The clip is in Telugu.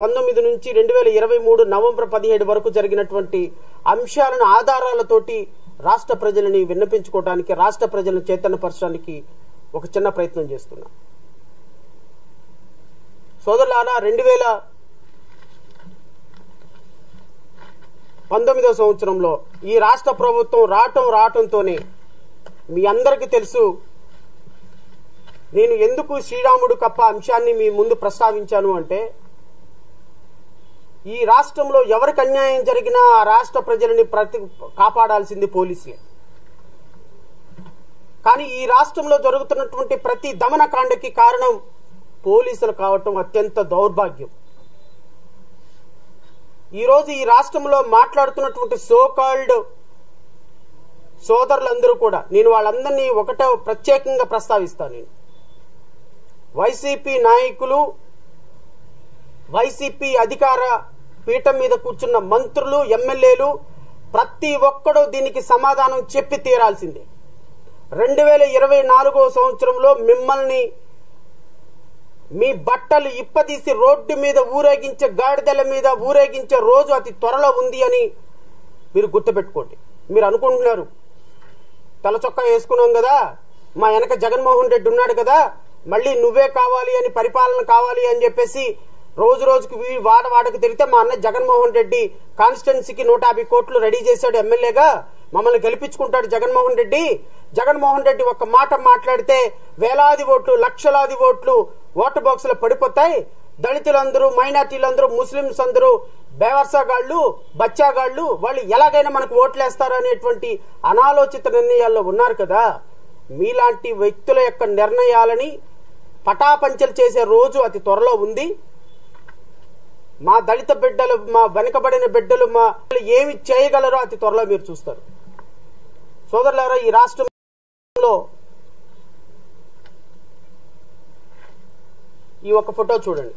పంతొమ్మిది నుంచి రెండు వేల ఇరవై మూడు నవంబర్ పదిహేడు వరకు జరిగినటువంటి అంశాలను ఆధారాలతోటి రాష్ట్ర ప్రజలని విన్నపించుకోవడానికి రాష్ట్ర ప్రజలను చైతన్యపరచడానికి ఒక చిన్న ప్రయత్నం చేస్తున్నా. సోదరులారా రెండు వేల పంతొమ్మిదవ సంవత్సరంలో ఈ రాష్ట్ర ప్రభుత్వం రావటం రావటంతోనే మీ అందరికీ తెలుసు నేను ఎందుకు శ్రీరాముడు కప్ప అంశాన్ని మీ ముందు ప్రస్తావించాను అంటే ఈ రాష్ట్రంలో ఎవరికి అన్యాయం జరిగినా ఆ రాష్ట్ర ప్రజలని ప్రతి కాపాడాల్సింది పోలీసులే. కానీ ఈ రాష్ట్రంలో జరుగుతున్నటువంటి ప్రతి దమనకాండకి కారణం పోలీసులు కావటం అత్యంత దౌర్భాగ్యం. ఈరోజు ఈ రాష్ట్రంలో మాట్లాడుతున్నటువంటి సోకాల్డ్ సోదరులందరూ కూడా నేను వాళ్ళందరినీ ఒకటే ప్రత్యేకంగా ప్రస్తావిస్తాను నేను. వైసీపీ నాయకులు వైసీపీ అధికార పీఠం మీద కూర్చున్న మంత్రులు ఎమ్మెల్యేలు ప్రతి ఒక్కడూ దీనికి సమాధానం చెప్పి తీరాల్సిందే. రెండు వేల ఇరవై నాలుగో సంవత్సరంలో మిమ్మల్ని మీ బట్టలు ఇప్పదీసి రోడ్డు మీద ఊరేగించే గాడిదల మీద ఊరేగించే రోజు అతి త్వరలో ఉంది అని మీరు గుర్తుపెట్టుకోండి. మీరు అనుకుంటున్నారు తల చొక్కా వేసుకున్నాం కదా మా వెనక జగన్మోహన్ రెడ్డి ఉన్నాడు కదా మళ్ళీ నువ్వే కావాలి అని పరిపాలన కావాలి అని చెప్పేసి రోజు రోజుకి వాడ వాడకు తిరిగితే మా అన్న జగన్మోహన్ రెడ్డి కాన్స్టిట్యున్సీకి నూట యాభై కోట్లు రెడీ చేశాడు ఎమ్మెల్యేగా. మమ్మల్ని గెలిపించుకుంటాడు జగన్మోహన్ రెడ్డి. జగన్మోహన్ రెడ్డి ఒక మాట మాట్లాడితే వేలాది ఓట్లు లక్షలాది ఓట్లు ఓటు బాక్సులు పడిపోతాయి. దళితులందరూ మైనార్టీలందరూ ముస్లింస్ అందరూ బేవర్సాగాళ్ళు బచ్చాగాళ్ళు వాళ్ళు ఎలాగైనా మనకు ఓట్లేస్తారు అనేటువంటి అనాలోచిత నిర్ణయాల్లో ఉన్నారు కదా. మీలాంటి వ్యక్తుల యొక్క నిర్ణయాలని పటాపంచలు చేసే రోజు అతి త్వరలో ఉంది. మా దళిత బిడ్డలు మా వెనుకబడిన బిడ్డలు మా ఏమి చేయగలరో అతి త్వరలో మీరు చూస్తారు. సోదరులారా ఈ రాష్ట్రంలో ఈ ఒక ఫోటో చూడండి.